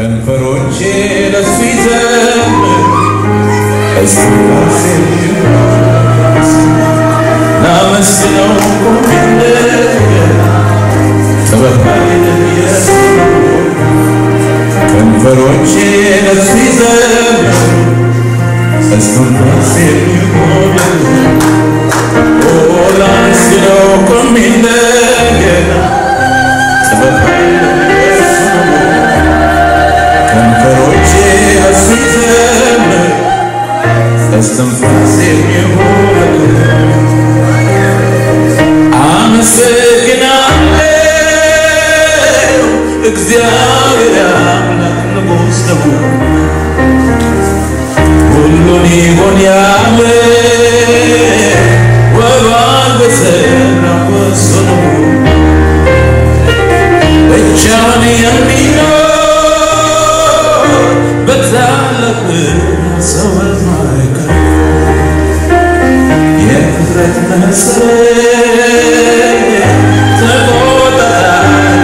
ከንፈሮቼ ለሱ ይዘምር እስትንፋሴ ላመስግነው ቆሜ እንደገና ጥበብ ኃይልን የሱ ከንፈሮቼ ለሱ ይዘምር እስትንፋሴ የሚሆን ኦ ላመስግነው ቆሜ እንደገና እስትንፋሴ የሚሆን አመሰግናለሁ። እግዚአብሔር አምላክ ንጉሥ ነው። ሁሉን ተቆጣጣሪ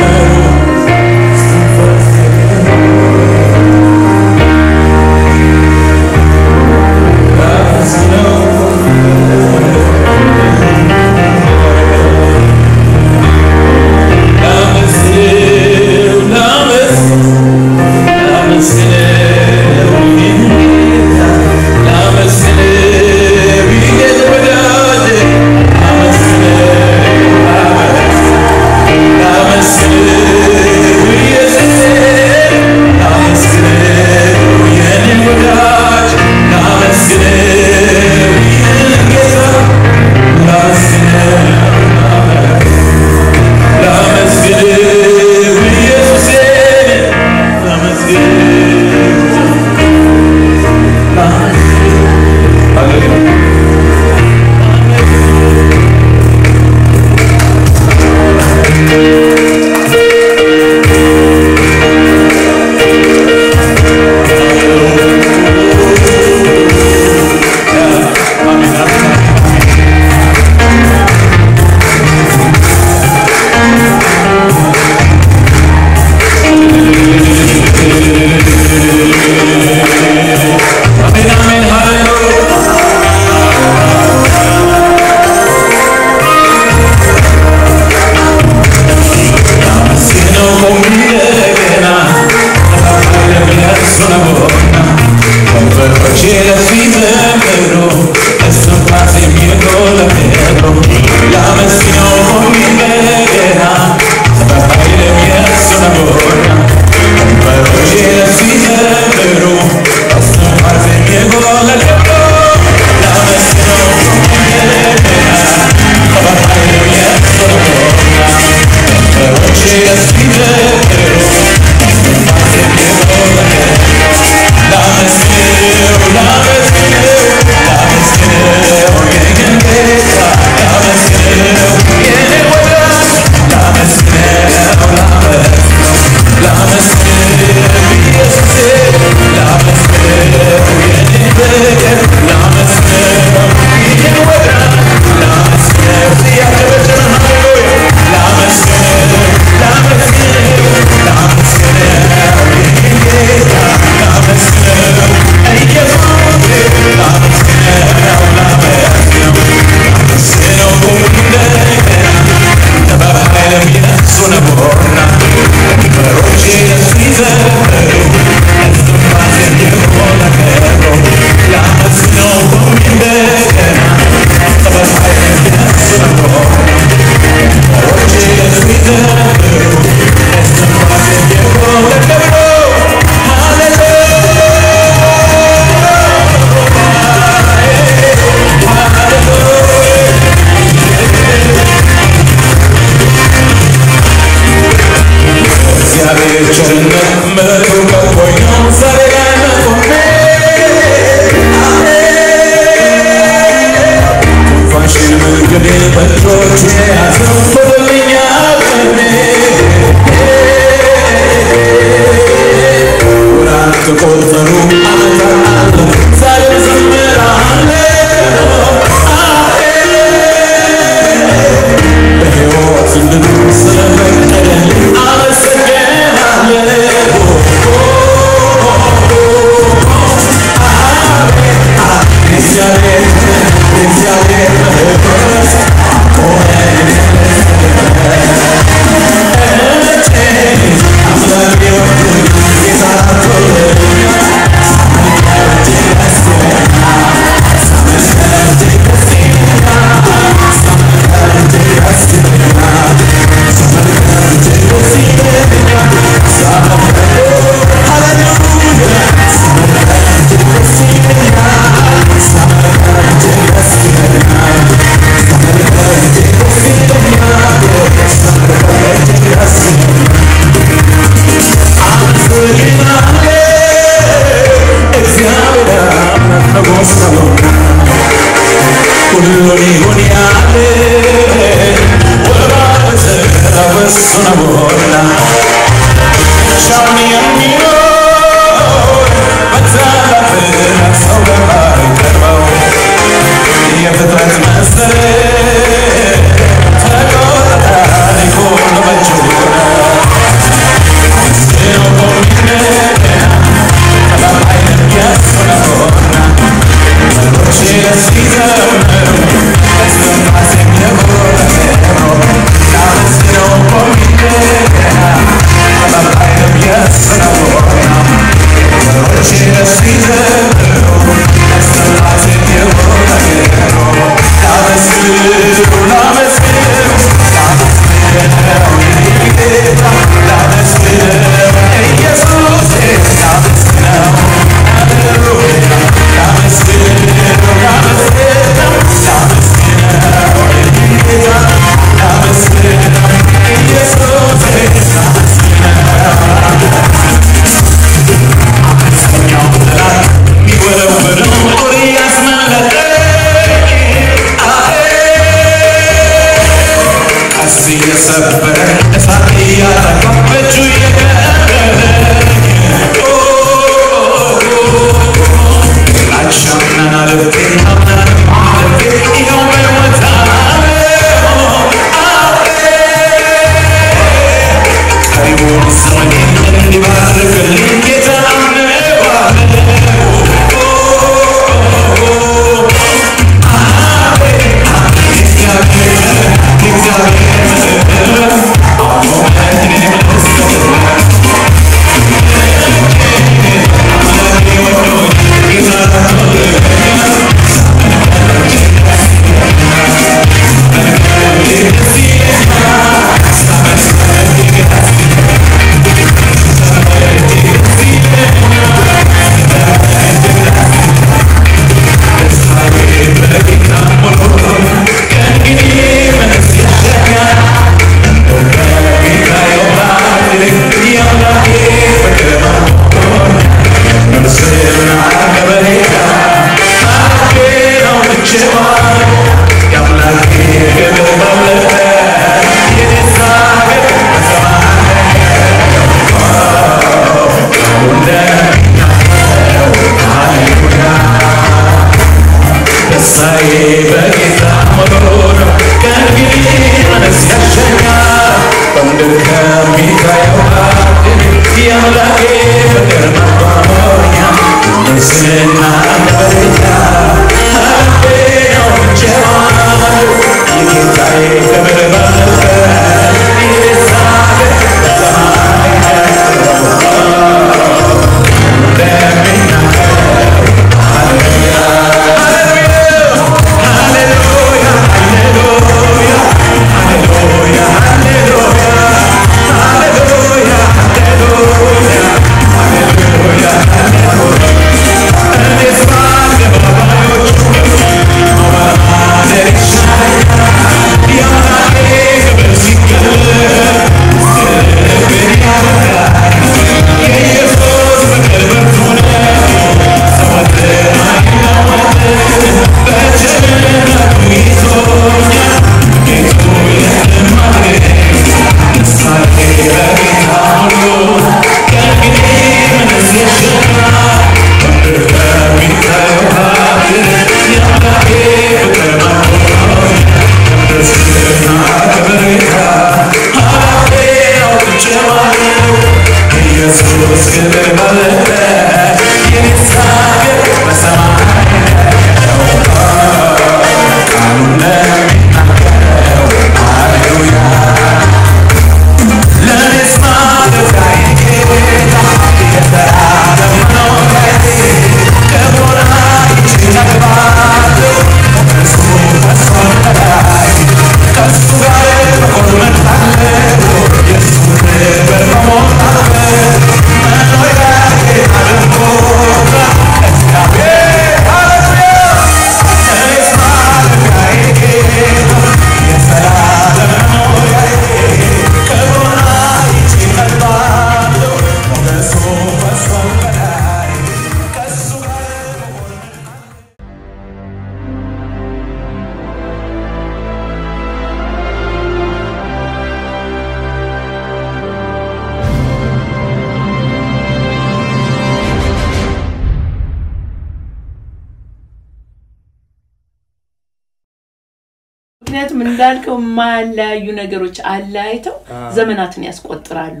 የማያለያዩ ነገሮች አለያይተው ዘመናትን ያስቆጥራሉ።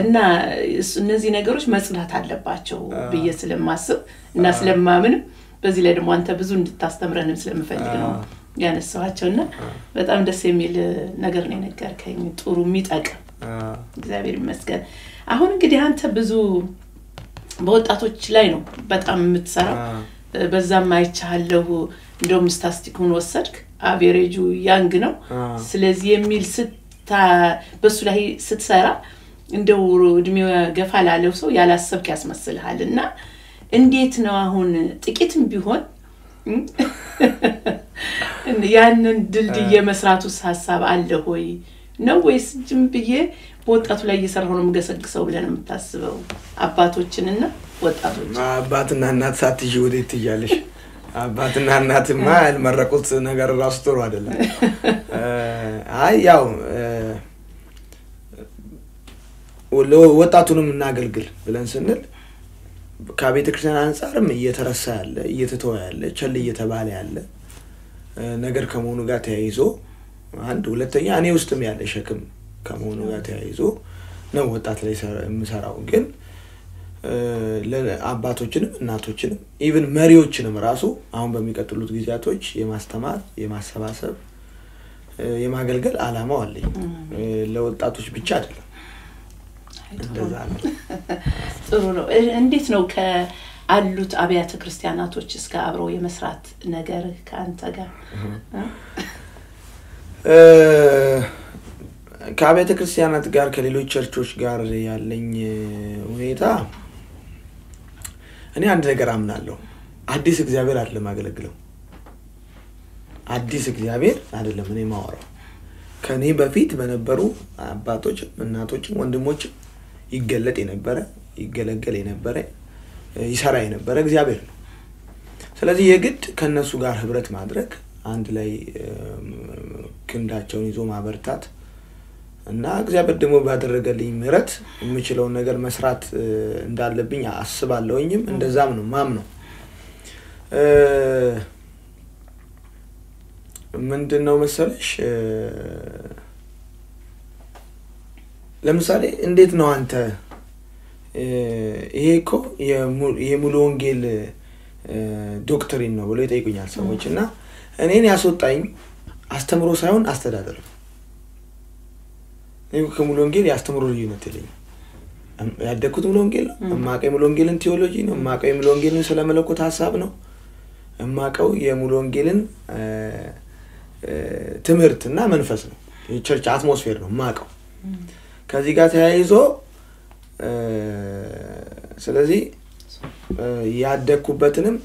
እና እነዚህ ነገሮች መጽዳት አለባቸው ብዬ ስለማስብ እና ስለማምንም በዚህ ላይ ደግሞ አንተ ብዙ እንድታስተምረንም ስለምፈልግ ነው ያነሳኋቸው። እና በጣም ደስ የሚል ነገር ነው የነገርከኝ። ጥሩ የሚጠቅም እግዚአብሔር ይመስገን። አሁን እንግዲህ አንተ ብዙ በወጣቶች ላይ ነው በጣም የምትሰራው። በዛም አይቻለሁ። እንደውም ስታስቲኩን ወሰድክ፣ አቬሬጁ ያንግ ነው። ስለዚህ የሚል ስታ በሱ ላይ ስትሰራ እንደው እድሜው ገፋ ላለው ሰው ያላሰብክ ያስመስልሃል እና እንዴት ነው አሁን ጥቂትም ቢሆን ያንን ድልድይ የመስራቱስ ሀሳብ አለ ሆይ ነው ወይስ ዝም ብዬ በወጣቱ ላይ እየሰራሁ ነው የምገሰግሰው ነው የምታስበው? አባቶችንና ወጣቶች አባትና እናት ሳትይዥ ወዴት ትያለሽ? አባትና እናትማ ያልመረቁት ነገር ራሱ ጥሩ አይደለም። አይ ያው ወጣቱንም እናገልግል ብለን ስንል ከቤተ ክርስቲያን አንጻርም እየተረሳ ያለ እየተተወ ያለ ቸል እየተባለ ያለ ነገር ከመሆኑ ጋር ተያይዞ አንድ ሁለተኛ እኔ ውስጥም ያለ ሸክም ከመሆኑ ጋር ተያይዞ ነው ወጣት ላይ የምሰራው። ግን አባቶችንም እናቶችንም ኢቭን መሪዎችንም ራሱ አሁን በሚቀጥሉት ጊዜያቶች የማስተማር የማሰባሰብ የማገልገል አላማው አለኝ። ለወጣቶች ብቻ አይደለም። እንደዛ ነው። ጥሩ ነው። እንዴት ነው ከአሉት አብያተ ክርስቲያናቶች እስከ አብረው የመስራት ነገር ከአንተ ጋር ከአብያተ ክርስቲያናት ጋር ከሌሎች ቸርቾች ጋር ያለኝ ሁኔታ እኔ አንድ ነገር አምናለሁ። አዲስ እግዚአብሔር አይደለም አገለግለው አዲስ እግዚአብሔር አይደለም እኔ ማወራው ከእኔ በፊት በነበሩ አባቶችም እናቶችም ወንድሞችም ይገለጥ የነበረ ይገለገል የነበረ ይሰራ የነበረ እግዚአብሔር ነው። ስለዚህ የግድ ከእነሱ ጋር ህብረት ማድረግ አንድ ላይ ክንዳቸውን ይዞ ማበርታት እና እግዚአብሔር ደግሞ ባደረገልኝ ምሕረት የምችለውን ነገር መስራት እንዳለብኝ አስባለሁኝም። እንደዛም ነው ማም ነው። ምንድን ነው መሰለሽ ለምሳሌ እንዴት ነው አንተ? ይሄ እኮ የሙሉ ወንጌል doctrine ነው ብሎ ይጠይቁኛል ሰዎች። እና እኔን ያስወጣኝ አስተምሮ ሳይሆን አስተዳደር ነው። ከሙሉ ወንጌል የአስተምሮ ልዩነት የለኝም። ያደግኩት ሙሉ ወንጌል ነው። እማቀው የሙሉ ወንጌልን ቴዎሎጂ ነው። እማቀው የሙሉ ወንጌልን ስለ መለኮት ሀሳብ ነው። እማቀው የሙሉ ወንጌልን ትምህርት እና መንፈስ ነው። የ church atmosphere ነው እማቀው። ከዚህ ጋር ተያይዞ ስለዚህ ያደግኩበትንም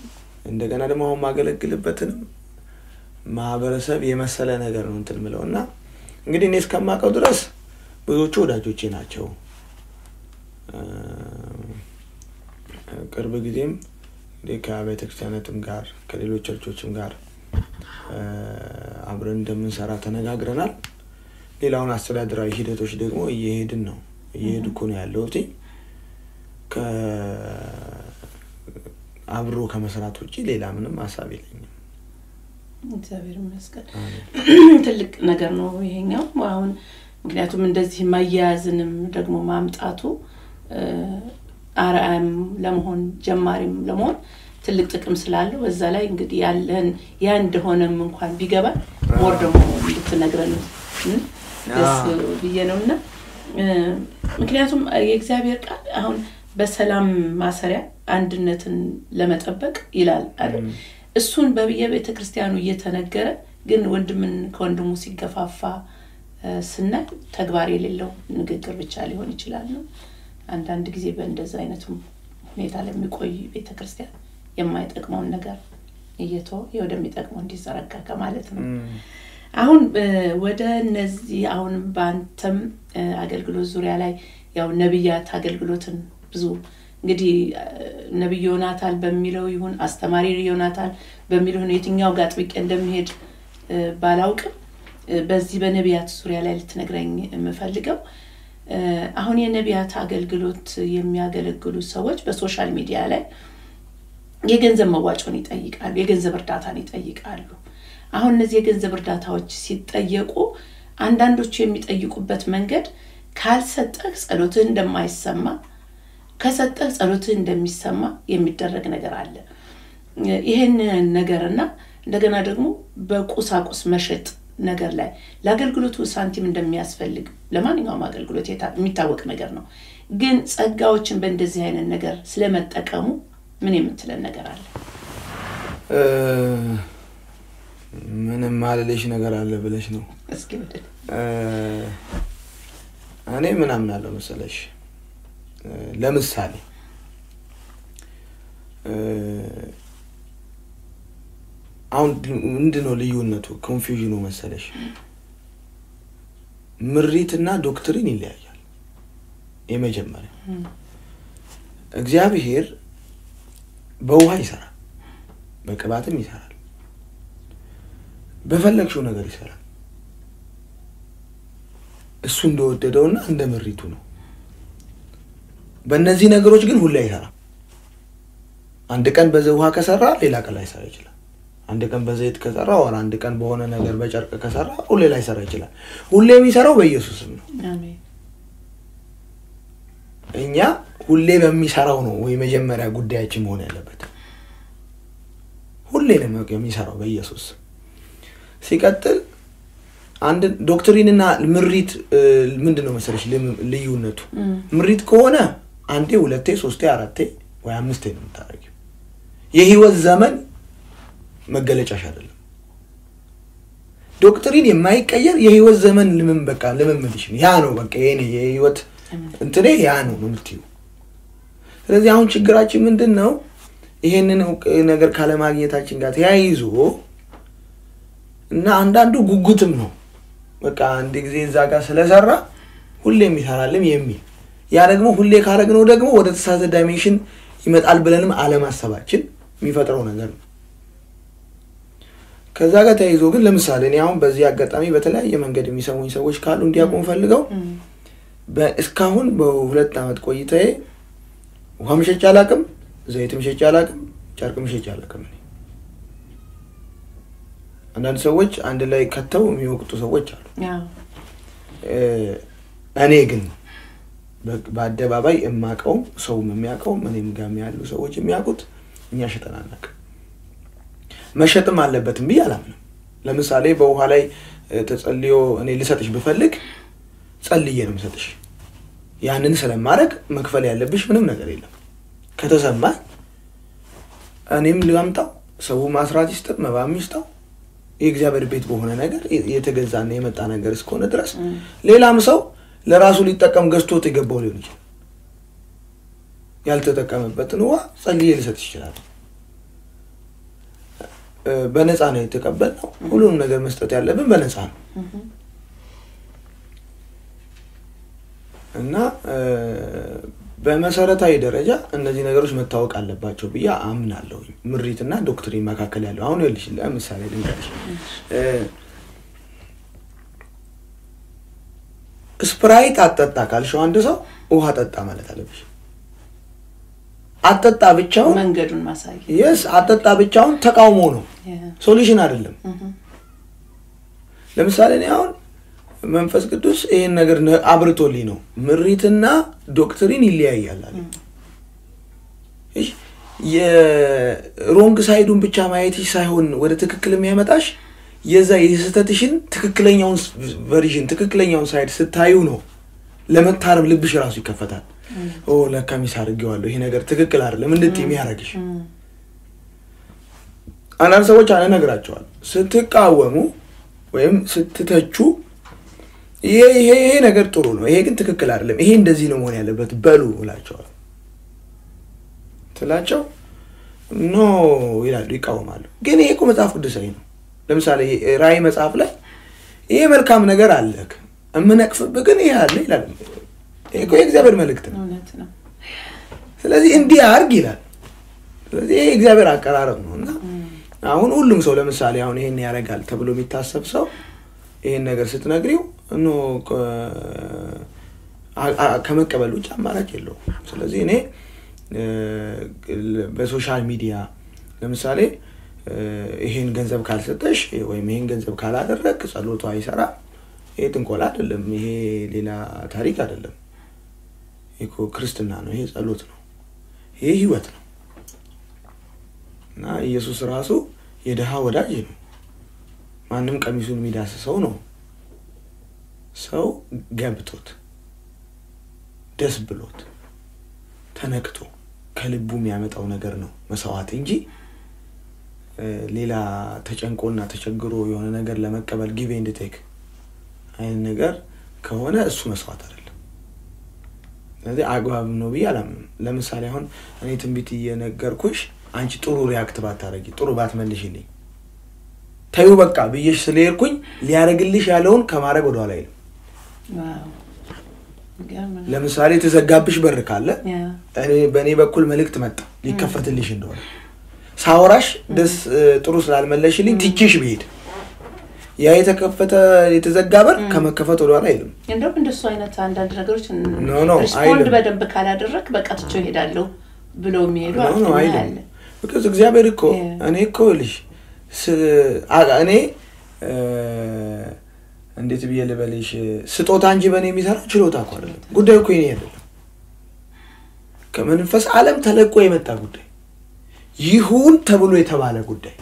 እንደገና ደግሞ አሁን ማገለግልበትንም ማህበረሰብ የመሰለ ነገር ነው እንትን ምለው እና እንግዲህ እኔ እስከማውቀው ድረስ ብዙዎቹ ወዳጆቼ ናቸው። ቅርብ ጊዜም ከቤተ ክርስቲያናትም ጋር ከሌሎች ቸርቾችም ጋር አብረን እንደምንሰራ ተነጋግረናል። ሌላውን አስተዳደራዊ ሂደቶች ደግሞ እየሄድን ነው እየሄዱ እኮ ነው ያለሁት። አብሮ ከመስራት ውጭ ሌላ ምንም ሀሳብ የለኝም። እግዚአብሔር ይመስገን። ትልቅ ነገር ነው ይሄኛው አሁን ምክንያቱም እንደዚህ ማያያዝንም ደግሞ ማምጣቱ አርአያም ለመሆን ጀማሪም ለመሆን ትልቅ ጥቅም ስላለው በዛ ላይ እንግዲህ ያለህን ያ እንደሆነም እንኳን ቢገባ more ደግሞ እንድትነግረን ደስ ብዬ ነው እና ምክንያቱም የእግዚአብሔር ቃል አሁን በሰላም ማሰሪያ አንድነትን ለመጠበቅ ይላል አይደል? እሱን በየቤተ ክርስቲያኑ እየተነገረ ግን ወንድምን ከወንድሙ ሲገፋፋ ስናይ ተግባር የሌለው ንግግር ብቻ ሊሆን ይችላል ነው። አንዳንድ ጊዜ በእንደዚ አይነቱም ሁኔታ ለሚቆይ ቤተ ክርስቲያን የማይጠቅመውን ነገር እየተወ ወደሚጠቅመው እንዲዘረጋ ከማለት ነው። አሁን ወደ እነዚህ አሁን በአንተም አገልግሎት ዙሪያ ላይ ያው ነቢያት አገልግሎትን ብዙ እንግዲህ ነቢይ ዮናታን በሚለው ይሁን አስተማሪ ዮናታን በሚለው ይሁን የትኛው ጋር ጥብቄ እንደሚሄድ ባላውቅም በዚህ በነቢያት ዙሪያ ላይ ልትነግረኝ የምፈልገው አሁን የነቢያት አገልግሎት የሚያገለግሉ ሰዎች በ social media ላይ የገንዘብ መዋጮን ይጠይቃሉ፣ የገንዘብ እርዳታን ይጠይቃሉ። አሁን እነዚህ የገንዘብ እርዳታዎች ሲጠየቁ አንዳንዶቹ የሚጠይቁበት መንገድ ካልሰጠህ ጸሎትህ እንደማይሰማ ከሰጠህ ጸሎትህ እንደሚሰማ የሚደረግ ነገር አለ። ይህን ነገርና እንደገና ደግሞ በቁሳቁስ መሸጥ ነገር ላይ ለአገልግሎቱ ሳንቲም እንደሚያስፈልግ ለማንኛውም አገልግሎት የታ- የሚታወቅ ነገር ነው። ግን ጸጋዎችን በእንደዚህ አይነት ነገር ስለመጠቀሙ ምን የምትለን ነገር አለ? ምንም ማለሌሽ ነገር አለ ብለሽ ነው። እስኪ እኔ ምን አምናለሁ መሰለሽ ለምሳሌ አሁን ምንድን ነው ልዩነቱ confusion ኑ መሰለሽ? ምሪትና doctrine ይለያያል የመጀመሪያ። እግዚአብሔር በውሃ ይሰራል በቅባትም ይሰራል በፈለግሽው ነገር ይሰራል። እሱ እንደወደደውና እንደ ምሪቱ ነው። በእነዚህ ነገሮች ግን ሁሌ አይሰራም። አንድ ቀን በዚህ ውሃ ከሰራ ሌላ ቀን ላይሰራ ይችላል አንድ ቀን በዘይት ከሰራ ወር አንድ ቀን በሆነ ነገር በጨርቅ ከሰራ ሁሌ ላይሰራ ይችላል። ሁሌ የሚሰራው በኢየሱስም ነው። እኛ ሁሌ በሚሰራው ነው ወይ መጀመሪያ ጉዳያችን መሆን ያለበት? ሁሌ ነው የሚሰራው በኢየሱስ። ሲቀጥል አንድ ዶክትሪንና ምሪት ምንድን ነው መሰለሽ ልዩነቱ? ምሪት ከሆነ አንዴ ሁለቴ ሶስቴ አራቴ ወይ አምስቴ ነው የምታደርጊው። የህይወት ዘመን መገለጫሽ አይደለም። doctrine የማይቀየር የህይወት ዘመን ልምን በቃ ልምምድሽ ያ ነው በቃ የኔ የህይወት እንትኔ ያ ነው የምትይው። ስለዚህ አሁን ችግራችን ምንድን ነው ይሄንን ነገር ካለማግኘታችን ጋር ተያይዞ እና አንዳንዱ ጉጉትም ነው። በቃ አንድ ጊዜ እዛ ጋር ስለሰራ ሁሌም ይሰራልም የሚል ያ ደግሞ ሁሌ ካረግነው ደግሞ ወደ ተሳሳተ ዳይሜንሽን ይመጣል ብለንም አለማሰባችን የሚፈጥረው ነገር ነው ከዛ ጋር ተያይዞ ግን ለምሳሌ እኔ አሁን በዚህ አጋጣሚ በተለያየ መንገድ የሚሰሙኝ ሰዎች ካሉ እንዲያቆም ፈልገው እስካሁን በሁለት ዓመት ቆይታዬ ውሃ ምሸጭ አላቅም፣ ዘይት ምሸጭ አላቅም፣ ጨርቅ ምሸጭ አላቅም። እኔ አንዳንድ ሰዎች አንድ ላይ ከተው የሚወቅጡ ሰዎች አሉ። እኔ ግን በአደባባይ የማውቀውም ሰውም የሚያውቀውም እኔም ጋር ያሉ ሰዎች የሚያውቁት እኛ ሸጠን አናውቅም። መሸጥም አለበትም ብዬ አላምንም። ለምሳሌ በውሃ ላይ ተጸልዮ እኔ ልሰጥሽ ብፈልግ ጸልዬ ነው የምሰጥሽ። ያንን ስለማድረግ መክፈል ያለብሽ ምንም ነገር የለም። ከተሰማ እኔም ላምጣው፣ ሰው ማስራት ይስጥም መባም ይስጠው። የእግዚአብሔር ቤት በሆነ ነገር የተገዛና የመጣ ነገር እስከሆነ ድረስ ሌላም ሰው ለራሱ ሊጠቀም ገዝቶት የገባው ሊሆን ይችላል። ያልተጠቀመበትን ውሃ ጸልዬ ልሰጥሽ ይችላል። በነፃ ነው የተቀበልነው። ሁሉንም ነገር መስጠት ያለብን በነፃ ነው እና በመሰረታዊ ደረጃ እነዚህ ነገሮች መታወቅ አለባቸው ብዬ አምናለሁኝ። ምሪትና doctrine መካከል ያለው አሁን ይኸውልሽ ለምሳሌ ልንገርሽ ስፕራይት አትጠጣ ካልሽው አንድ ሰው ውሃ ጠጣ ማለት አለብሽ። አትጠጣ ብቻውን? መንገዱን ማሳየት። Yes አትጠጣ ብቻውን ተቃውሞ ነው፣ solution አይደለም። እም፣ ለምሳሌ እኔ አሁን መንፈስ ቅዱስ ይህን ነገር አብርቶልኝ ነው። ምሪትና doctrine ይለያያል አለ። እሺ፣ የ wrong side ኡን ብቻ ማየትሽ ሳይሆን ወደ ትክክል የሚያመጣሽ የዛ የስህተትሽን ትክክለኛውን version ትክክለኛውን side ስታዩ ነው። ለመታረም ልብሽ ራሱ ይከፈታል። ለካ miss አድርጌዋለሁ ይሄ ነገር ትክክል አይደለም እንድትይ የሚያደርግሽ አንዳንድ ሰዎች እነግራቸዋል ስትቃወሙ ወይም ስትተቹ ይሄ ይሄ ይሄ ነገር ጥሩ ነው፣ ይሄ ግን ትክክል አይደለም፣ ይሄ እንደዚህ ነው መሆን ያለበት በሉ እላቸዋል። ትላቸው ኖ ይላሉ፣ ይቃወማሉ። ግን ይሄ እኮ መጽሐፍ ቅዱሳዊ ነው። ለምሳሌ ራእይ መጽሐፍ ላይ ይሄ መልካም ነገር አለ፣ እምነቅፍብህ ግን ይሄ አለ ይላል። ይሄ እኮ የእግዚአብሔር መልእክት ነው። ስለዚህ እንዲህ አርግ ይላል። ስለዚህ ይሄ የእግዚአብሔር አቀራረብ ነው እና አሁን ሁሉም ሰው ለምሳሌ አሁን ይሄን ያደርጋል ተብሎ የሚታሰብ ሰው ይሄን ነገር ስትነግሪው no አ- አ- ከመቀበል ውጭ አማራጭ የለውም። ስለዚህ እኔ በ social media ለምሳሌ ይሄን ገንዘብ ካልሰጠሽ ወይም ይሄን ገንዘብ ካላደረግሽ ጸሎቱ አይሰራም። ይሄ ጥንቆላ አይደለም። ይሄ ሌላ ታሪክ አይደለም። ይሄ እኮ ክርስትና ነው። ይሄ ጸሎት ነው። ይሄ ህይወት ነው እና ኢየሱስ ራሱ የድሃ ወዳጅ ነው። ማንም ቀሚሱን የሚዳስሰው ነው። ሰው ገብቶት ደስ ብሎት ተነክቶ ከልቡ የሚያመጣው ነገር ነው መስዋዕት እንጂ ሌላ ተጨንቆና ተቸግሮ የሆነ ነገር ለመቀበል ጊቬ እንድቴክ አይነት ነገር ከሆነ እሱ መስዋዕት አይደለም። ስለዚህ አግባብ ነው ብዬ አላምንም። ለምሳሌ አሁን እኔ ትንቢት እየነገርኩሽ አንቺ ጥሩ ሪያክት ባታረጊ፣ ጥሩ ባትመልሽልኝ፣ ተዩ በቃ ብዬሽ ስለሄድኩኝ ሊያደርግልሽ ያለውን ከማድረግ ወደኋላ አይልም። ለምሳሌ የተዘጋብሽ በር ካለ በእኔ በኩል መልእክት መጣ ሊከፈትልሽ እንደሆነ። ሳወራሽ ደስ ጥሩ ስላልመለሽልኝ ትቼሽ ብሄድ ያ የተከፈተ የተዘጋ በር ከመከፈት ወደኋላ አይልም። እንደውም እንደሱ አይነት አንዳንድ ነገሮች respond በደንብ ካላደረግ በቃ ትቼው እሄዳለሁ ብለው የሚሄዱ አይልም። because እግዚአብሔር እኮ. እኔ እኮ ልሽ እኔ እንዴት ብዬ ልበልሽ ስጦታ እንጂ በእኔ የሚሰራው ችሎታ እኮ አይደለም። ጉዳዩ እኮ የኔ አይደለም። ከመንፈስ ዓለም ተለቆ የመጣ ጉዳይ ይሁን ተብሎ የተባለ ጉዳይ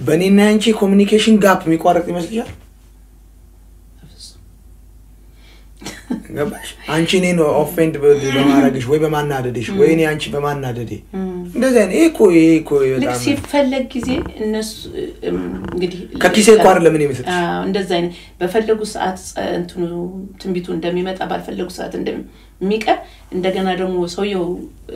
በእኔና ያንቺ communication gap የሚቋረጥ ይመስልሻል? ገባሽ? አንቺ እኔን offend በማድረግሽ ወይ በማናደድሽ ወይ እኔ አንቺ በማናደዴ እንደዚህ አይነት ይሄ እኮ ይሄ እኮ ልክ ሲፈለግ ጊዜ እነሱ እንግዲህ ከኪሴ እኮ አይደለም እኔ የምሰጥሽ። አዎ፣ እንደዛ አይነት በፈለጉ ሰዓት እንትኑ ትንቢቱ እንደሚመጣ ባልፈለጉ ሰዓት እንደሚቀር እንደገና ደግሞ ሰውየው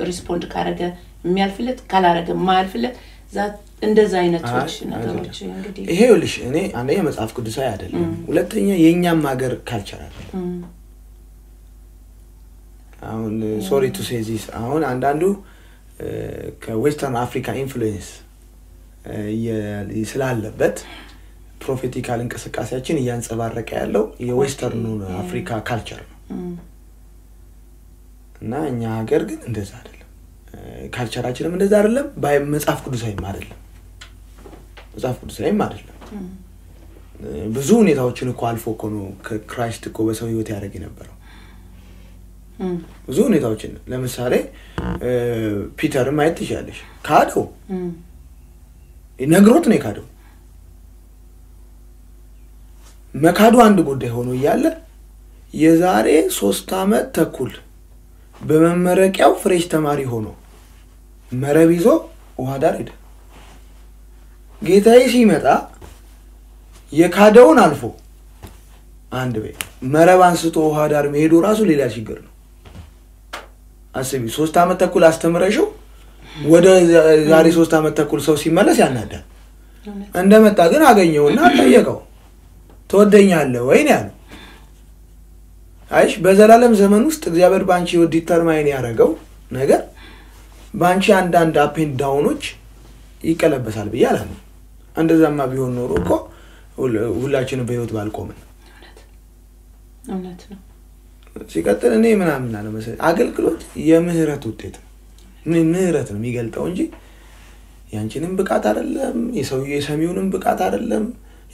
respond ካረገ የሚያልፍለት ካላረገ የማያልፍለት ዛ- እንደዛ አይነቶች አይ፣ ነገሮች እንግዲህ ይሄ ይኸውልሽ እኔ አንደኛ መጽሐፍ ቅዱሳዊ አይደለም፣ ሁለተኛ የእኛም ሀገር culture አይደለም። አሁን sorry to say this አሁን አንዳንዱ ከ Western Africa influence ስላለበት prophetical እንቅስቃሴያችን እያንጸባረቀ ያለው የ Western ኡን አፍሪካ culture ነው እና እኛ ሀገር ግን እንደዛ አይደለም። culture ኣችንም እንደዛ አይደለም። ባይ መጽሐፍ ቅዱሳዊም አይደለም። መጽሐፍ ቅዱሳዊም አይደለም። እም፣ እ፣ ብዙ ሁኔታዎችን እኮ አልፎ እኮ ነው Christ እኮ በሰው ህይወት ያደርግ የነበረው ብዙ ሁኔታዎችን ለምሳሌ ፒተርን ማየት ትችላለሽ። ካደው ነግሮት ነው የካደው። መካዱ አንድ ጉዳይ ሆኖ እያለ የዛሬ ሶስት አመት ተኩል በመመረቂያው fresh ተማሪ ሆኖ መረብ ይዞ ውሃ ዳር ሄደ። ጌታዬ ሲመጣ የካደውን አልፎ አንድ ቤት መረብ አንስቶ ውሃ ዳር መሄዱ ራሱ ሌላ ችግር ነው። አስቢ፣ ሶስት አመት ተኩል አስተምረሽው ወደ ዛሬ ሶስት አመት ተኩል ሰው ሲመለስ ያናዳል። እንደመጣ ግን አገኘውና ጠየቀው፣ ትወደኛለህ ወይ ነው ያለው። አየሽ በዘላለም ዘመን ውስጥ እግዚአብሔር በአንቺ determine ያደረገው ነገር በአንቺ አንዳንድ up and down ኦች ይቀለበሳል ብዬ አላምንም። እንደዛማ ቢሆን ኖሮ እኮ ሁላችንም በህይወት ባልቆምን። እውነት እውነት ነው። ሲቀጥል እኔ ምናምን አለ መሰለኝ አገልግሎት የምህረት ውጤት ነው። ምህረት ነው የሚገልጠው እንጂ ያንቺንም ብቃት አይደለም፣ የሰውዬ የሰሚውንም ብቃት አይደለም፣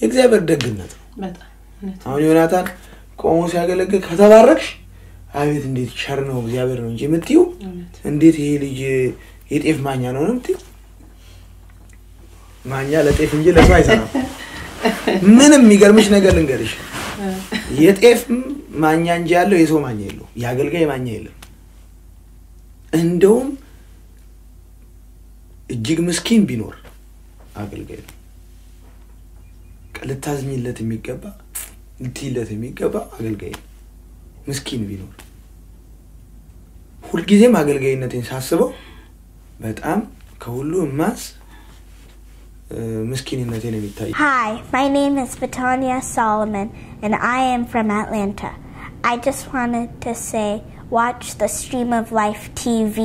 የእግዚአብሔር ደግነት ነው። አሁን ዮናታን ቆሞ ሲያገለግል ከተባረክሽ አቤት እንዴት ቸር ነው እግዚአብሔር ነው እንጂ የምትይው እንዴት ይሄ ልጅ የጤፍ ማኛ ነው ነው የምትይው። ማኛ ለጤፍ እንጂ ለሰው አይሰራም። ምንም የሚገርምሽ ነገር ልንገርሽ፣ የጤፍ ማኛ እንጂ ያለው የሰው ማኛ የለው፣ የአገልጋይ ማኛ የለም። እንደውም እጅግ ምስኪን ቢኖር አገልጋይ ነው። ልታዝኝለት የሚገባ ልትይለት የሚገባ አገልጋይ ነው። ምስኪን ቢኖር ሁልጊዜም አገልጋይነቴን ሳስበው በጣም ከሁሉ እማስ ምስኪንነቴ ነው የሚታይ። Hi, my name is Vitania Solomon, and I am from Atlanta. I just wanted to say, watch the Stream of Life TV,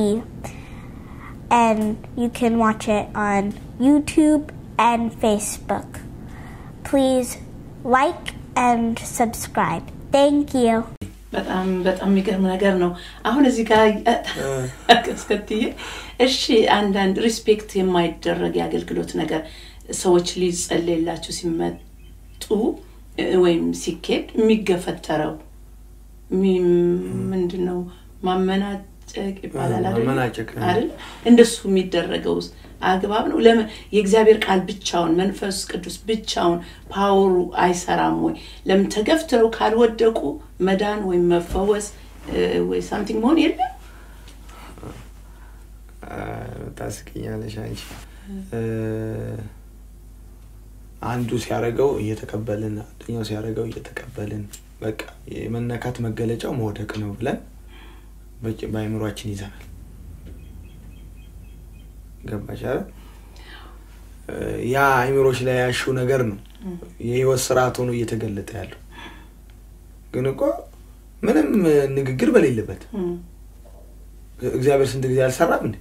and you can watch it on YouTube and Facebook. Please like and subscribe. Thank you. በጣም በጣም የሚገርም ነገር ነው። አሁን እዚህ ጋር አስከትዬ እሺ፣ አንዳንድ respect የማይደረግ የአገልግሎት ነገር ሰዎች ሊጸለይላችሁ ሲመጡ ወይም ሲኬድ የሚገፈተረው የሚ- ምንድን ነው ማመናጨቅ ይባላል አይደል? እንደሱ የሚደረገው አግባብ ነው? ለምን የእግዚአብሔር ቃል ብቻውን መንፈስ ቅዱስ ብቻውን power ኡ አይሰራም ወይ? ለምን ተገፍትረው ካልወደቁ መዳን ወይም መፈወስ ወይ ሳምቲንግ መሆን የለም? ታስቅኛለሽ አንቺ አንዱ ሲያደርገው እየተቀበልን አንደኛው ሲያደርገው እየተቀበልን በቃ የመነካት መገለጫው መውደቅ ነው ብለን በአእምሯችን ይዘናል። ገባሽ ያ አእምሮች ላይ ያሹው ነገር ነው የህይወት ስርዓት ሆኖ እየተገለጠ ያለው ግን እኮ ምንም ንግግር በሌለበት እግዚአብሔር ስንት ጊዜ አልሰራም እንዴ?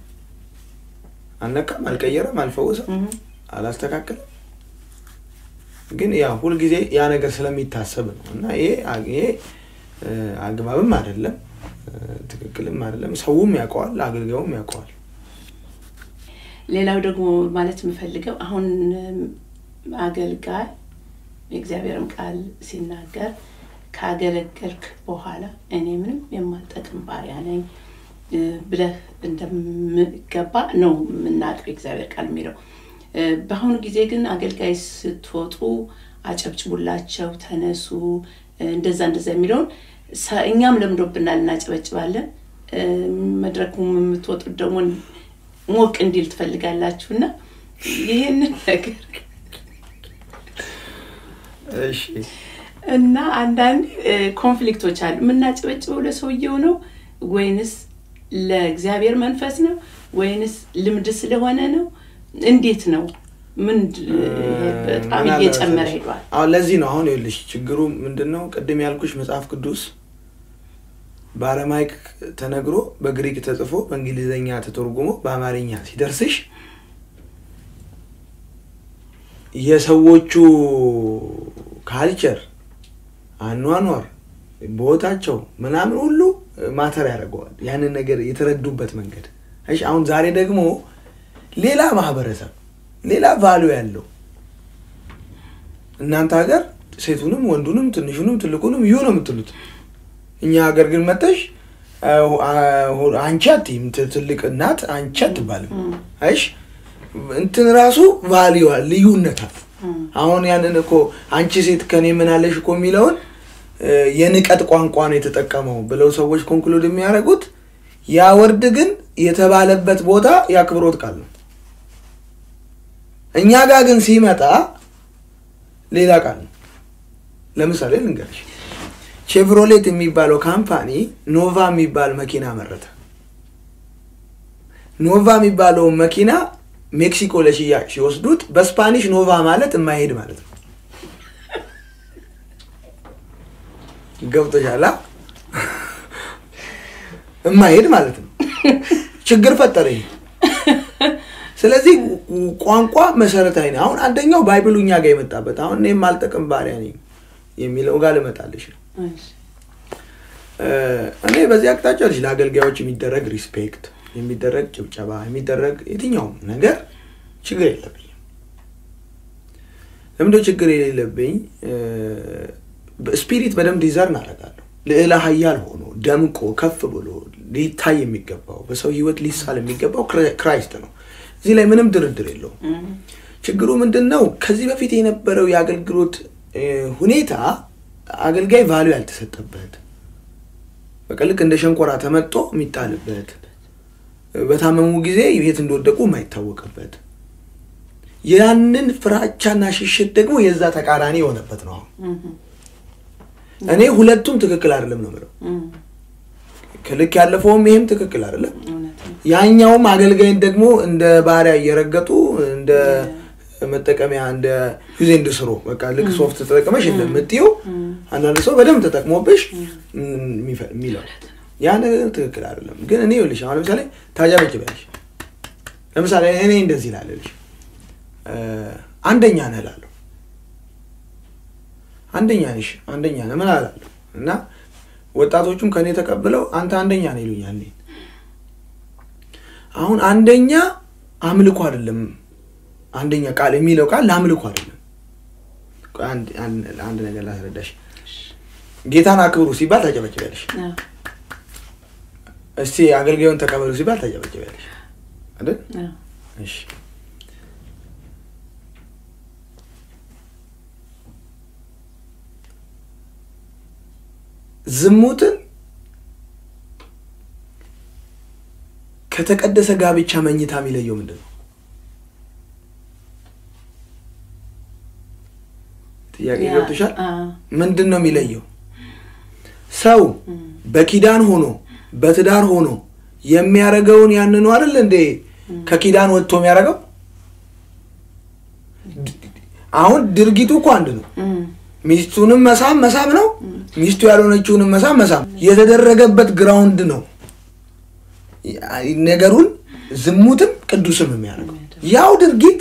አልነካም፣ አልቀየረም፣ አልፈወሰም፣ እም፣ አላስተካከለም። ግን ያ ሁልጊዜ ያ ነገር ስለሚታሰብ ነው እና ይሄ አግባብም አይደለም ትክክልም አይደለም። ሰውም ያውቀዋል፣ አገልጋዩም ያውቀዋል። ሌላው ደግሞ ማለት የምፈልገው አሁን አገልጋይ የእግዚአብሔርም ቃል ሲናገር ካገለገልክ በኋላ እኔ ምንም የማልጠቅም ባሪያ ነኝ ብለህ እንደምገባ ነው የምናውቀው የእግዚአብሔር ቃል የሚለው። በአሁኑ ጊዜ ግን አገልጋይ ስትወጡ አጨብጭቡላቸው፣ ተነሱ፣ እንደዛ እንደዛ የሚለውን እኛም ለምዶብናል፣ እናጨበጭባለን። መድረኩም የምትወጡት ደግሞ ሞቅ እንዲል ትፈልጋላችሁ እና ይህንን ነገር እሺ እና አንዳንድ ኮንፍሊክቶች አሉ። የምናጨበጭበው ለሰውየው ነው ወይንስ ለእግዚአብሔር መንፈስ ነው ወይንስ ልምድ ስለሆነ ነው? እንዴት ነው? ምን በጣም እየጨመረ? ሄዷል። አሁን ለዚህ ነው አሁን ይኸውልሽ ችግሩ ምንድን ነው? ቅድም ያልኩሽ መጽሐፍ ቅዱስ በ Aramaic ተነግሮ በግሪክ ተጽፎ በእንግሊዝኛ ተተርጉሞ በአማርኛ ሲደርስሽ የሰዎቹ culture፣ አኗኗር፣ ቦታቸው ምናምን ሁሉ matter ያደርገዋል። ያንን ነገር የተረዱበት መንገድ እሺ። አሁን ዛሬ ደግሞ ሌላ ማህበረሰብ ሌላ value ያለው እናንተ ሀገር ሴቱንም ወንዱንም ትንሹንም ትልቁንም you ነው የምትሉት። እኛ ሀገር ግን መጥተሽ አንቺ አትይም። ትልቅ እናት አንቺ አትባልም። አየሽ እንትን ራሱ value ዋ ልዩነት አለ። አሁን ያንን እኮ አንቺ ሴት ከኔ ምን አለሽ እኮ የሚለውን የንቀት ቋንቋ ነው የተጠቀመው ብለው ሰዎች conclude የሚያደርጉት ያ word ግን የተባለበት ቦታ የአክብሮት ቃል ነው። እኛ ጋር ግን ሲመጣ ሌላ ቃል ነው። ለምሳሌ ልንገርሽ፣ ቼቭሮሌት የሚባለው company ኖቫ የሚባል መኪና አመረተ። ኖቫ የሚባለውን መኪና ሜክሲኮ ለሽያጭ ሲወስዱት በ Spanish ኖቫ ማለት የማይሄድ ማለት ነው። ገብቶሻል? አ? የማይሄድ ማለት ነው። ችግር ፈጠረ ስለዚህ ቋንቋ መሰረታዊ ነው። አሁን አንደኛው bible ኡ እኛ ጋር የመጣበት አሁን እኔ የማልጠቅም ባሪያ ነኝ የሚለው ጋር ልመጣልሽ ነው። እኔ በዚህ አቅጣጫ ልጅ ለአገልጋዮች የሚደረግ respect፣ የሚደረግ ጭብጨባ፣ የሚደረግ የትኛውም ነገር ችግር የለብኝም። ለምንድነው ችግር የሌለብኝ? spirit በደንብ discern አደርጋለሁ። ልዕለ ኃያል ሆኖ ደምቆ ከፍ ብሎ ሊታይ የሚገባው በሰው ህይወት ሊሳል የሚገባው Chr- Christ ነው። እዚህ ላይ ምንም ድርድር የለውም። ችግሩ ምንድን ነው? ከዚህ በፊት የነበረው የአገልግሎት ሁኔታ አገልጋይ value ያልተሰጠበት በቃ ልክ እንደ ሸንኮራ ተመጦ የሚጣልበት በታመሙ ጊዜ የት እንደወደቁ የማይታወቅበት ያንን ፍራቻና ሽሽት ደግሞ የዛ ተቃራኒ የሆነበት ነው። እኔ ሁለቱም ትክክል አይደለም ነው የምለው። ከልክ ያለፈውም ይሄም ትክክል አይደለም። ያኛውም አገልጋይን ደግሞ እንደ ባሪያ እየረገጡ እንደ መጠቀሚያ እንደ use and throw በቃ ልክ soft ተጠቅመሽ እንደምትይው አንዳንድ ሰው በደንብ ተጠቅሞብሽ የሚለው ያ ነገር ትክክል አይደለም። ግን እኔ ይኸውልሽ አሁን ለምሳሌ ታጨበጭቢያለሽ። ለምሳሌ እኔ እንደዚህ ላለልሽ አንደኛ ነህ እላለሁ። አንደኛ ነሽ አንደኛ ነህ ምን አላለሁ እና ወጣቶቹም ከኔ ተቀብለው አንተ አንደኛ ነው ይሉኛል። አሁን አንደኛ አምልኮ አይደለም። አንደኛ ቃል የሚለው ቃል ለአምልኮ አይደለም። አንድ ነገር ላስረዳሽ። ጌታን አክብሩ ሲባል ታጨበጭቢያለሽ። አዎ፣ እስቲ አገልጋዩን ተቀበሉ ሲባል ታጨበጭቢያለሽ አይደል? እሺ ዝሙትን ከተቀደሰ ጋብቻ መኝታ የሚለየው ምንድን ነው? ጥያቄ ገብቶሻል? ምንድን ነው የሚለየው? ሰው በኪዳን ሆኖ በትዳር ሆኖ የሚያደርገውን ያንኑ አይደል እንዴ ከኪዳን ወጥቶ የሚያደርገው? አሁን ድርጊቱ እኮ አንድ ነው። ሚስቱንም መሳም መሳም ነው። ሚስቱ ያልሆነችውንም መሳም መሳም የተደረገበት ግራውንድ ነው ነገሩን ዝሙትም ቅዱስም የሚያደርገው ያው ድርጊት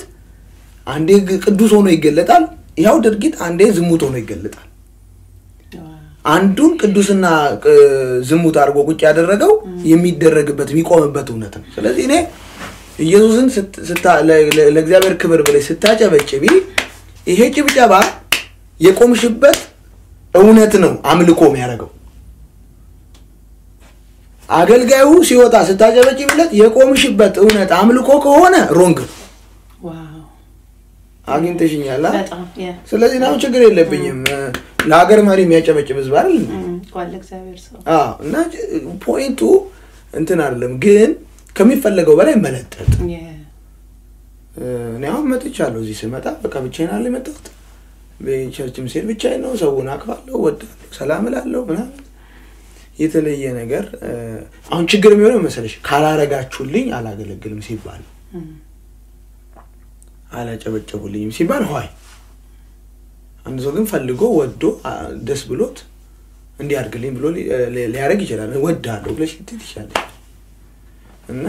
አንዴ ቅዱስ ሆኖ ይገለጣል። ያው ድርጊት አንዴ ዝሙት ሆኖ ይገለጣል። አንዱን ቅዱስና ዝሙት አድርጎ ቁጭ ያደረገው የሚደረግበት የሚቆምበት እውነት ነው። ስለዚህ እኔ ኢየሱስን ለእግዚአብሔር ክብር ብለሽ ስታጨበጭቢ ይሄ ጭብጨባ የቆምሽበት እውነት ነው አምልኮ የሚያደርገው። አገልጋዩ ሲወጣ ስታጨበጭቢለት የቆምሽበት እውነት አምልኮ ከሆነ wrong ነው። አግኝተሽኛል። ስለዚህ ናሁን ችግር የለብኝም። ለሀገር መሪ የሚያጨበጭብ ህዝብ አይደል እና ፖይንቱ እንትን አይደለም፣ ግን ከሚፈለገው በላይ መለጠጥ። እኔ አሁን መጥቻለሁ። እዚህ ስመጣ በቃ ብቻዬን አለ የመጣሁት። ቸርችም ስሄድ ብቻዬን ነው። ሰውን አቅፋለሁ፣ ወዳለሁ፣ ሰላም እላለሁ ምናምን የተለየ ነገር አሁን ችግር የሚሆነው መሰለሽ ካላረጋችሁልኝ አላገለግልም ሲባል አላጨበጨቡልኝም ሲባል ሆይ አንድ ሰው ግን ፈልጎ ወዶ ደስ ብሎት እንዲያርግልኝ ብሎ ሊያደርግ ይችላል። ወዳለሁ ብለሽ ልትይ ትችላለሽ። እና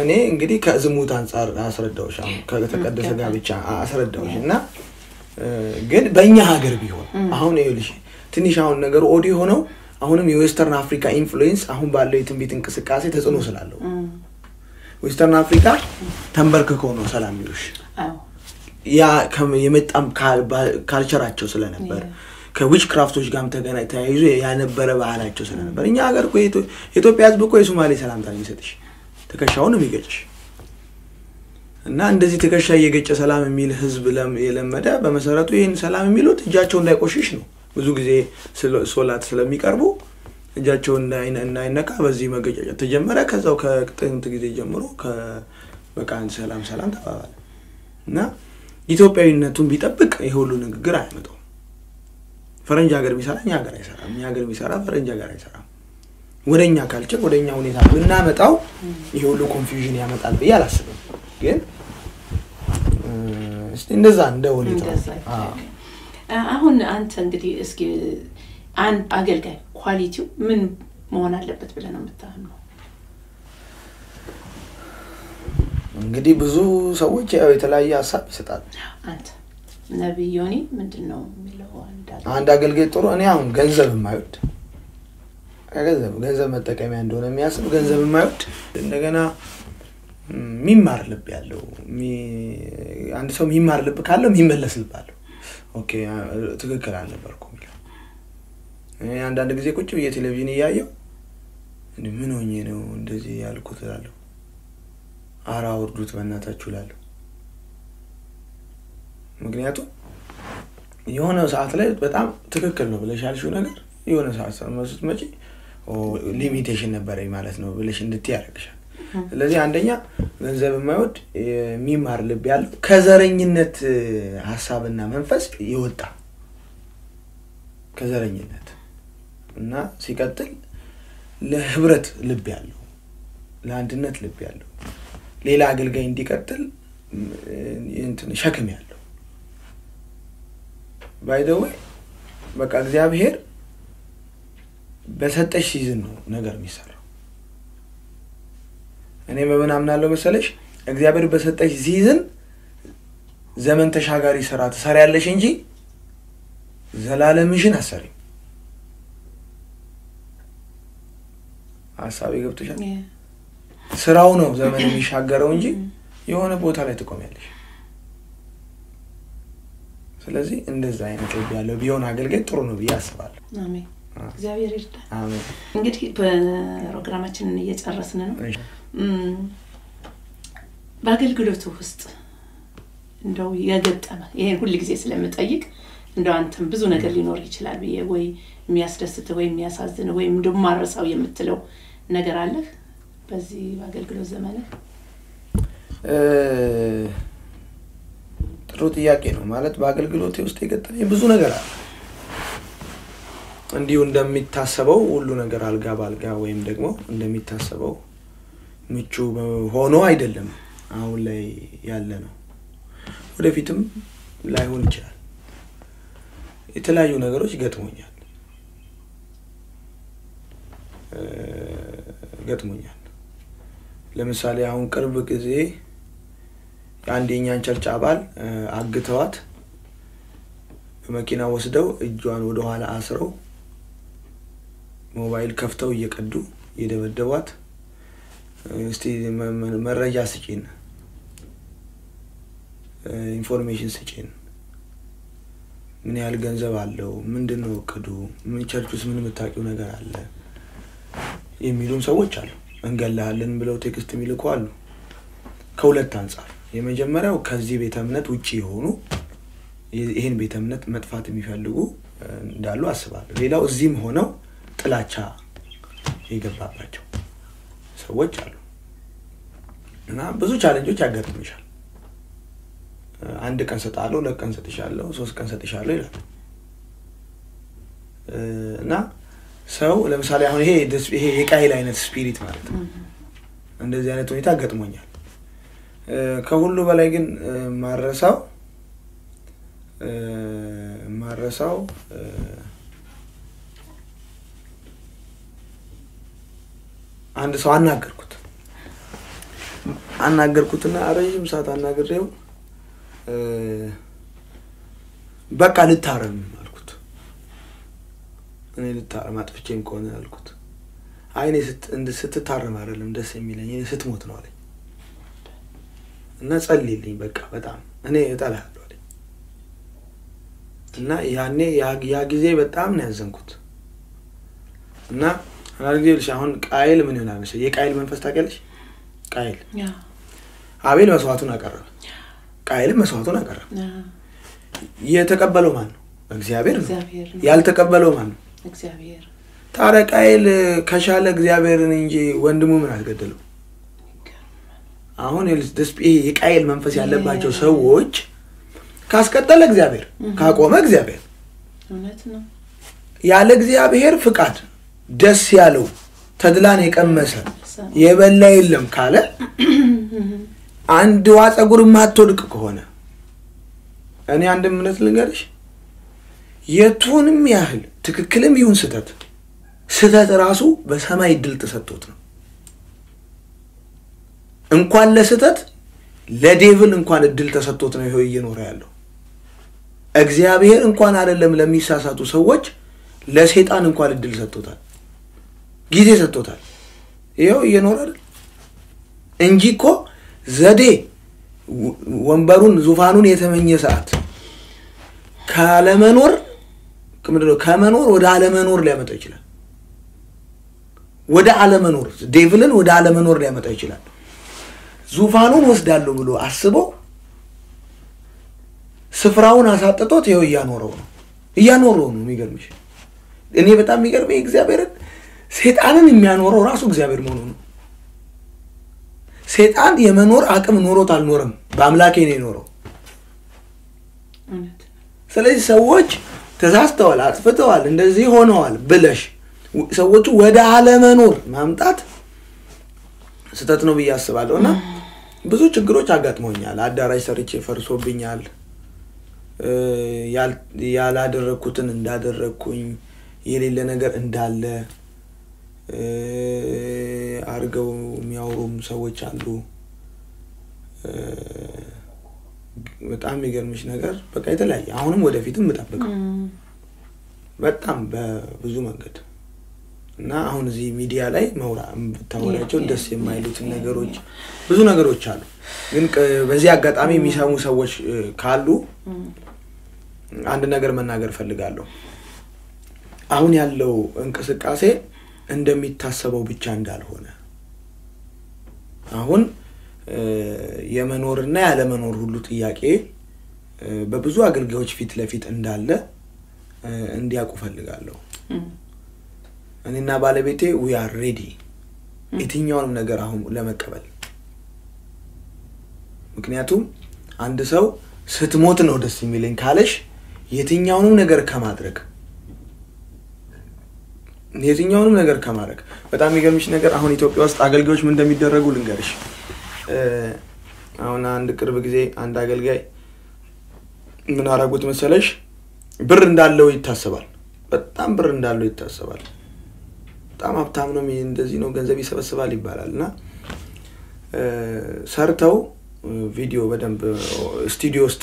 እኔ እንግዲህ ከዝሙት አንጻር አስረዳሁሽ አሁን ከተቀደሰ ጋብቻ አስረዳሁሽ እና ግን በእኛ ሀገር ቢሆን አሁን ይኸውልሽ ትንሽ አሁን ነገሩ ኦዲ ሆነው አሁንም የ western Africa influence አሁን ባለው የትንቢት እንቅስቃሴ ተጽዕኖ ስላለው western Africa ተንበርክኮ ነው ሰላም አዎ፣ ያ የመጣም culture ኣቸው ስለነበር. ከ witchcraft ኦች ጋርም ተገና ተያይዞ ያነበረ ባህላቸው ስለነበር እኛ ሀገር የኢትዮጵያ ሕዝብ እኮ የሶማሌ ሰላምታ ነው የሚሰጥሽ ትከሻውን ነው የሚገጭሽ እና እንደዚህ ትከሻ እየገጨ ሰላም የሚል ለም- የለመደ በመሰረቱ ይህን ሰላም የሚሉት እጃቸው እንዳይቆሽሽ ነው። ብዙ ጊዜ ሶላት ስለሚቀርቡ እጃቸው እንዳይነ- እንዳይነካ በዚህ መገጨጨት ተጀመረ። ከዛው ከጥንት ጊዜ ጀምሮ በቃ ሰላም ሰላም ተባባለ እና ኢትዮጵያዊነቱን ቢጠብቅ ይህ ሁሉ ንግግር አያመጣውም። ፈረንጅ ሀገር ቢሰራ እኛ ሀገር አይሰራም። እኛ ሀገር ቢሰራ ፈረንጅ ሀገር አይሰራም። ወደ እኛ culture ወደ እኛ ሁኔታ ብናመጣው ይህ ሁሉ confusion ያመጣል ብዬ አላስብም። ግን እስቲ እንደዛ እንደ አ- አሁን አንተ እንግዲህ እስኪ አንድ አገልጋይ ኳሊቲው ምን መሆን አለበት ብለህ ነው የምታምነው? እንግዲህ ብዙ ሰዎች ያው የተለያየ ሀሳብ ይሰጣሉ። አንተ ነቢይ ዮኒ ምንድን ነው የሚለው? አንድ አገልጋይ ጥሩ እኔ አሁን ገንዘብ የማይወድ ገንዘብ ገንዘብ መጠቀሚያ እንደሆነ የሚያስብ ገንዘብ የማይወድ እንደገና የሚማር ልብ ያለው ሚ- አንድ ሰው የሚማር ልብ ካለው የሚመለስ ልብ አለው። okay ትክክል አልነበርኩም አንዳንድ ጊዜ ቁጭ ብዬ ቴሌቪዥን እያየው ምን ሆኜ ነው እንደዚህ ያልኩት እላለሁ። ኧረ አውርዱት በእናታችሁ እላለሁ። ምክንያቱም የሆነ ሰዓት ላይ በጣም ትክክል ነው ብለሽ ያልሽው ነገር የሆነ ሰዓት ስትመጪ limitation ነበረኝ ማለት ነው ብለሽ እንድትይ ያደርግሻል። ስለዚህ አንደኛ ገንዘብ የማይወድ የሚማር ልብ ያለው ከዘረኝነት ሀሳብና መንፈስ የወጣ ከዘረኝነት እና ሲቀጥል ለህብረት ልብ ያለው ለአንድነት ልብ ያለው ሌላ አገልጋይ እንዲቀጥል ሸክም ያለው ባይደዌ በቃ እግዚአብሔር በሰጠሽ season ነው ነገር የሚሰራው። እኔ በምን አምናለሁ መሰለሽ? እግዚአብሔር በሰጠሽ season ዘመን ተሻጋሪ ስራ ትሰሪያለሽ እንጂ ዘላለምሽን አትሰሪም። ሀሳቤ ገብቶሻል? ስራው ነው ዘመን የሚሻገረው እንጂ የሆነ ቦታ ላይ ትቆሚያለሽ። ስለዚህ እንደዛ አይነት ልብ ያለው ቢሆን አገልጋይ ጥሩ ነው ብዬ አስባለሁ። አሜን። እግዚአብሔር ይርዳል። አሜን። እንግዲህ ፕሮግራማችንን እየጨረስን ነው። በአገልግሎቱ ውስጥ እንደው የገጠመ ይሄን ሁል ጊዜ ስለምጠይቅ እንደው አንተም ብዙ ነገር ሊኖር ይችላል ብዬ ወይ የሚያስደስትህ ወይ የሚያሳዝንህ ወይም እንደው ማረሳው የምትለው ነገር አለህ በዚህ በአገልግሎት ዘመንህ? ጥሩ ጥያቄ ነው። ማለት በአገልግሎቴ ውስጥ የገጠመኝ ብዙ ነገር አለ። እንዲሁ እንደሚታሰበው ሁሉ ነገር አልጋ በአልጋ ወይም ደግሞ እንደሚታሰበው ምቹ ሆኖ አይደለም አሁን ላይ ያለ ነው። ወደፊትም ላይሆን ይችላል። የተለያዩ ነገሮች ገጥሞኛል ገጥሞኛል። ለምሳሌ አሁን ቅርብ ጊዜ አንድ የኛን church አባል አግተዋት በመኪና ወስደው እጇን ወደኋላ አስረው ሞባይል ከፍተው እየቀዱ እየደበደቧት እስቲ መረጃ ስጪን፣ information ስጪን፣ ምን ያህል ገንዘብ አለው፣ ምንድን ነው እቅዱ፣ ምን church ውስጥ ምን የምታውቂው ነገር አለ የሚሉም ሰዎች አሉ። እንገልሃለን ብለው text የሚልኩ አሉ። ከሁለት አንጻር የመጀመሪያው ከዚህ ቤተ እምነት ውጭ የሆኑ ይህን ቤተ እምነት መጥፋት የሚፈልጉ እንዳሉ አስባለሁ። ሌላው እዚህም ሆነው ጥላቻ የገባባቸው ሰዎች አሉ እና ብዙ challenge ኦች ያጋጥምሻል። አንድ ቀን ሰጥሻለሁ፣ ሁለት ቀን ሰጥሻለሁ፣ ሶስት ቀን ሰጥሻለሁ ይላል እና ሰው ለምሳሌ አሁን ይሄ ይሄ የቃይል አይነት ስፒሪት ማለት ነው። እንደዚህ አይነት ሁኔታ ገጥሞኛል። ከሁሉ በላይ ግን ማረሳው ማረሳው አንድ ሰው አናገርኩት አናገርኩትና ረዥም ሰዓት አናግሬው በቃ ልታረም እኔ ልታረም አጥፍቼም ከሆነ አልኩት። አይ እኔ ስትታረም አይደለም ደስ የሚለኝ እኔ ስትሞት ነው አለኝ። እና ጸልይልኝ በቃ በጣም እኔ እጠላለሁ አለኝ። እና ያኔ ያ- ያ ጊዜ በጣም ነው ያዘንኩት። እና አንዳንድ ጊዜ ልሽ አሁን ቃይል ምን ይሆናል መሰለኝ? የቃይል መንፈስ ታውቂያለሽ? ቃይል አቤል መስዋዕቱን አቀረበ፣ ቃይልም መስዋዕቱን አቀረበ። የተቀበለው ማን ነው። እግዚአብሔር ነው። ያልተቀበለው ማን ነው? እግዚአብሔር። ታዲያ ቃይል ከሻለ እግዚአብሔርን እንጂ ወንድሙ ምን አስገደለው? አሁን የቃይል መንፈስ ያለባቸው ሰዎች ካስቀጠለ እግዚአብሔር፣ ካቆመ እግዚአብሔር፣ እውነት ነው። ያለ እግዚአብሔር ፍቃድ ደስ ያለው ተድላን የቀመሰ የበላ የለም ካለ አንድ ዋ ፀጉር የማትወድቅ ከሆነ። እኔ አንድ እምነት ልንገርሽ፣ የቱንም ያህል ትክክልም ይሁን ስህተት ስህተት ራሱ በሰማይ እድል ተሰጥቶት ነው። እንኳን ለስህተት ለዴቭል እንኳን እድል ተሰጥቶት ነው ይኸው እየኖረ ያለው። እግዚአብሔር እንኳን አይደለም ለሚሳሳቱ ሰዎች ለሴጣን እንኳን እድል ሰጥቶታል፣ ጊዜ ሰጥቶታል። ይኸው እየኖረ አይደል እንጂ እኮ ዘዴ ወንበሩን ዙፋኑን የተመኘ ሰዓት ካለመኖር ምንድን ነው ከመኖር ወደ አለመኖር ሊያመጣ ይችላል። ወደ አለመኖር ዴቭልን ወደ አለመኖር ሊያመጣ ይችላል። ዙፋኑን ወስዳለሁ ብሎ አስቦ ስፍራውን አሳጥቶት ይኸው እያኖረው ነው እያኖረው ነው። የሚገርምሽ እኔ በጣም የሚገርመኝ እግዚአብሔርን ሴጣንን የሚያኖረው ራሱ እግዚአብሔር መሆኑ ነው። ሴጣን የመኖር አቅም ኖሮት አልኖረም፣ በአምላኬ ነው የኖረው። ስለዚህ ሰዎች ተሳስተዋል፣ አጥፍተዋል፣ እንደዚህ ሆነዋል ብለሽ ሰዎቹ ወደ አለመኖር ማምጣት ስህተት ነው ብዬ አስባለሁ። እና ብዙ ችግሮች አጋጥመውኛል። አዳራሽ ሰርቼ ፈርሶብኛል። ያላደረግኩትን እንዳደረግኩኝ የሌለ ነገር እንዳለ አድርገው የሚያወሩም ሰዎች አሉ። በጣም የሚገርምሽ ነገር በቃ የተለያየ አሁንም ወደፊትም የምጠብቀው በጣም በብዙ መንገድ እና አሁን እዚህ ሚዲያ ላይ መውራ ብታወራቸውን ያ- ደስ የማይሉትን ነገሮች ብዙ ነገሮች አሉ። ግን በዚህ አጋጣሚ የሚሰሙ ሰዎች ካሉ አንድ ነገር መናገር ፈልጋለሁ። አሁን ያለው እንቅስቃሴ እንደሚታሰበው ብቻ እንዳልሆነ አሁን የመኖርና ያለመኖር ሁሉ ጥያቄ በብዙ አገልጋዮች ፊት ለፊት እንዳለ እንዲያውቁ ፈልጋለሁ። እኔና ባለቤቴ we are ready የትኛውንም ነገር አሁን ለመቀበል ምክንያቱም አንድ ሰው ስትሞት ነው ደስ የሚለኝ ካለሽ የትኛውንም ነገር ከማድረግ የትኛውንም ነገር ከማድረግ በጣም የሚገርምሽ ነገር አሁን ኢትዮጵያ ውስጥ አገልጋዮች ምን እንደሚደረጉ ልንገርሽ። አሁን አንድ ቅርብ ጊዜ አንድ አገልጋይ ምን አረጉት መሰለሽ? ብር እንዳለው ይታሰባል። በጣም ብር እንዳለው ይታሰባል። በጣም ሀብታም ነው፣ እንደዚህ ነው፣ ገንዘብ ይሰበስባል ይባላል እና ሰርተው ቪዲዮ በደንብ ስቱዲዮ ውስጥ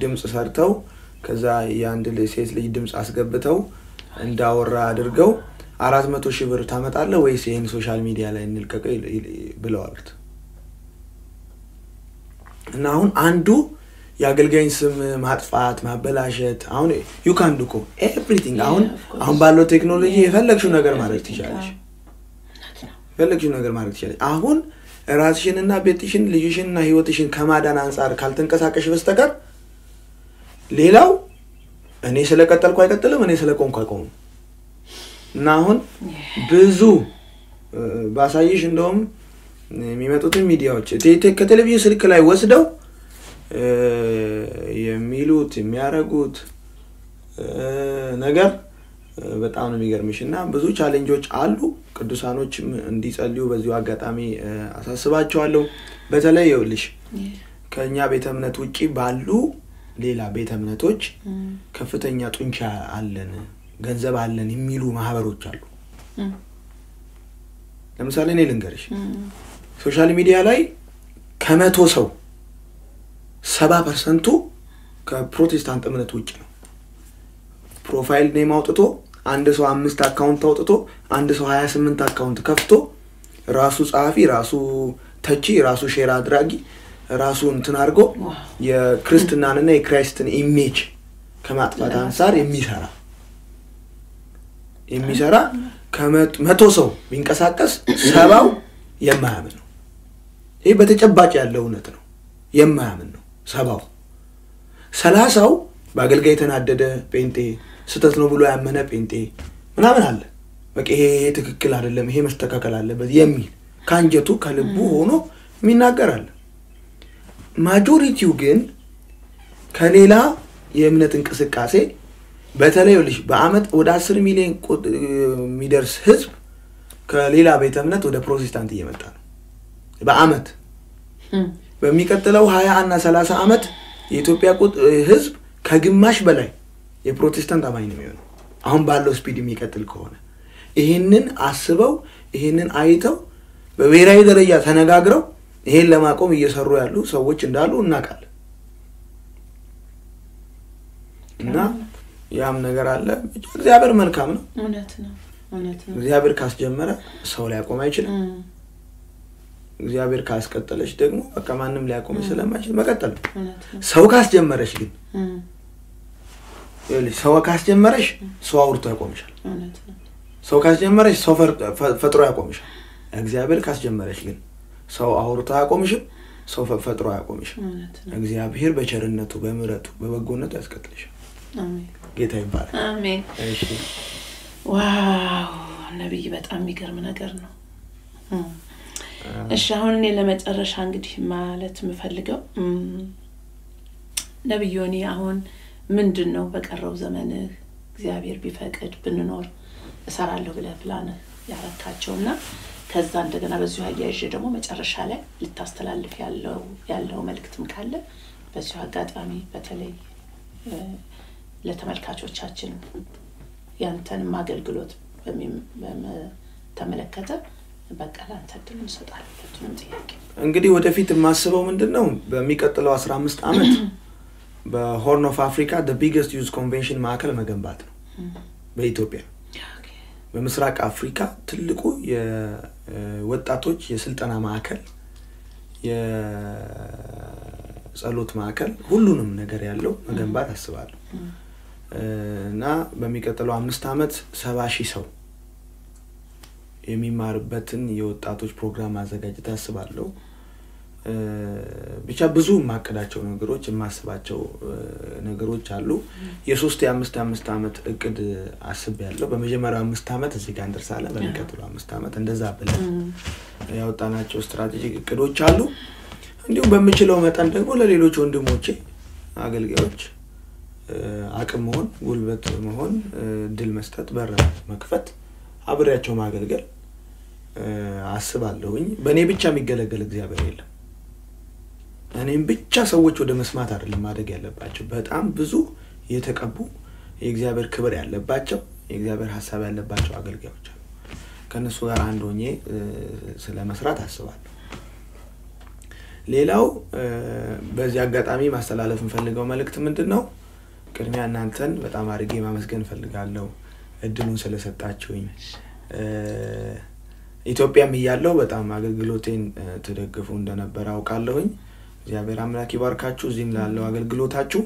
ድምፅ ሰርተው ከዛ የአንድ ሴት ልጅ ድምፅ አስገብተው እንዳወራ አድርገው አራት መቶ ሺህ ብር ታመጣለህ ወይስ ይህን social media ላይ እንልቀቀው ብለው አሉት እና አሁን አንዱ የአገልጋይን ስም ማጥፋት ማበላሸት አሁን you can do እኮ everything አሁን. አሁን ባለው ቴክኖሎጂ የፈለግሽው ነገር ማድረግ ትችላለሽ የፈለግሽው ነገር ማድረግ ትችላለሽ አሁን ራስሽንና ቤትሽን ልጅሽንና ህይወትሽን ከማዳን አንጻር ካልተንቀሳቀሽ በስተቀር ሌላው እኔ ስለቀጠልኩ አይቀጥልም እኔ ስለቆምኩ አይቆምም። እና አሁን ብዙ ባሳይሽ እንደውም የሚመጡትን ሚዲያዎች ከቴሌቪዥን ስልክ ላይ ወስደው የሚሉት የሚያደርጉት እ፣ ነገር በጣም ነው የሚገርምሽ እና ብዙ challenge ኦች አሉ። ቅዱሳኖችም እንዲጸልዩ በዚሁ አጋጣሚ አሳስባቸዋለሁ። በተለይ ይኸውልሽ ከእኛ ቤተ እምነት ውጪ ባሉ ሌላ ቤተ እምነቶች እም፣ ከፍተኛ ጡንቻ አለን፣ ገንዘብ አለን የሚሉ ማህበሮች አሉ። ለምሳሌ እኔ ልንገርሽ social media ላይ ከመቶ ሰው ሰባ percent ኡ ከፕሮቴስታንት እምነት ውጭ ነው። profile name አውጥቶ አንድ ሰው አምስት account አውጥቶ አንድ ሰው ሀያ ስምንት account ከፍቶ ራሱ ጸሐፊ፣ ራሱ ተቺ፣ ራሱ share አድራጊ፣ ራሱ እንትን አድርጎ የክርስትናንና የ Christ ን image ከማጥፋት አንጻር የሚሰራ የሚሰራ ከመቶ ሰው ቢንቀሳቀስ ሰባው የማያምን ነው። ይህ በተጨባጭ ያለ እውነት ነው። የማያምን ነው ሰባው። ሰላሳው በአገልጋይ የተናደደ ጴንጤ፣ ስህተት ነው ብሎ ያመነ ጴንጤ ምናምን አለ። በቃ ይሄ ይሄ ትክክል አይደለም፣ ይሄ መስተካከል አለበት የሚል ከአንጀቱ ከልቡ ሆኖ የሚናገር አለ። ማጆሪቲው ግን ከሌላ የእምነት እንቅስቃሴ በተለይ ልሽ በአመት ወደ አስር ሚሊዮን የሚደርስ ህዝብ ከሌላ ቤተ እምነት ወደ ፕሮቴስታንት እየመጣ ነው በአመት በሚቀጥለው ሀያ እና ሰላሳ አመት የኢትዮጵያ ቁጥ- ህዝብ ከግማሽ በላይ የፕሮቴስታንት አማኝ ነው የሚሆነው። አሁን ባለው ስፒድ የሚቀጥል ከሆነ ይህንን አስበው ይህንን አይተው በብሔራዊ ደረጃ ተነጋግረው ይሄን ለማቆም እየሰሩ ያሉ ሰዎች እንዳሉ እናውቃለን። እና ያም ነገር አለ። እግዚአብሔር መልካም ነው። እውነት ነው። እውነት ነው። እግዚአብሔር ካስጀመረ ሰው ሊያቆም አይችልም። እም፣ እግዚአብሔር ካስቀጠለች ደግሞ በቃ ማንም ሊያቆመች ስለማይችል መቀጠል ነው። ሰው ካስጀመረች ግን ሰው ካስጀመረሽ ሰው አውርቶ ያቆምሻል። ሰው ካስጀመረሽ ሰው ፈጥሮ ያቆምሻል። እግዚአብሔር ካስጀመረሽ ግን ሰው አውርቶ አያቆምሽም ሰው ፈጥሮ አያቆምሽም። እግዚአብሔር በቸርነቱ በምሕረቱ በበጎነቱ ያስቀጥልሻል። ጌታ ይባላል አሜን። እሺ። wow! ነቢይ በጣም የሚገርም ነገር ነው። እሺ አሁን እኔ ለመጨረሻ እንግዲህ ማለት የምፈልገው እኔ አሁን ምንድን ነው በቀረው ዘመንህ እግዚአብሔር ቢፈቅድ ብንኖር እሰራለሁ ብለህ ፕላንህ ያረካቸው? እና ከዛ እንደገና በዚሁ አያይዤ ደግሞ መጨረሻ ላይ ልታስተላልፍ ያለው መልእክትም ካለ በዚሁ አጋጣሚ በተለይ ለተመልካቾቻችን ያንተንም አገልግሎት በተመለከተ በቃ ለአንተ እድል እንሰጣለን። ሁለቱንም ጥያቄ እንግዲህ ወደፊት የማስበው ምንድን ነው በሚቀጥለው አስራ አምስት ዓመት በ Horn of Africa biggest youth convention ማዕከል መገንባት ነው። በኢትዮጵያ። በምስራቅ አፍሪካ ትልቁ የወጣቶች የስልጠና ማዕከል የጸሎት ማዕከል ሁሉንም ነገር ያለው መገንባት አስባለሁ። እና በሚቀጥለው አምስት ዓመት ሰባ ሺህ ሰው የሚማርበትን የወጣቶች ፕሮግራም ማዘጋጀት አስባለሁ። ብቻ ብዙ የማቅዳቸው ነገሮች የማስባቸው ነገሮች አሉ። የሶስት የአምስት አምስት ዓመት እቅድ አስቤያለሁ። በመጀመሪያው አምስት ዓመት እዚህ ጋር እንደርሳለን። በሚቀጥለው አምስት ዓመት እንደዛ ብለን ያወጣናቸው ስትራቴጂክ እቅዶች አሉ። እንዲሁም በምችለው መጠን ደግሞ ለሌሎች ወንድሞቼ አገልጋዮች አቅም መሆን፣ ጉልበት መሆን፣ ድል መስጠት፣ በር መክፈት፣ አብሬያቸው ማገልገል አስባለሁኝ። በእኔ ብቻ የሚገለገል እግዚአብሔር የለም። እኔም ብቻ ሰዎች ወደ መስማት አይደለም ማደግ ያለባቸው። በጣም ብዙ የተቀቡ የእግዚአብሔር ክብር ያለባቸው የእግዚአብሔር ሀሳብ ያለባቸው አገልጋዮች አሉ። ከእነሱ ጋር አንድ ሆኜ ስለ መስራት አስባለሁ። ሌላው በዚህ አጋጣሚ ማስተላለፍ እንፈልገው መልእክት ምንድን ነው? ቅድሚያ እናንተን በጣም አድርጌ ማመስገን እንፈልጋለሁ እድሉን ስለሰጣችሁኝ። ኢትዮጵያም እያለሁ በጣም አገልግሎቴን ትደግፉ እንደነበረ አውቃለሁኝ። እግዚአብሔር አምላክ ይባርካችሁ እዚህም ላለው አገልግሎታችሁ።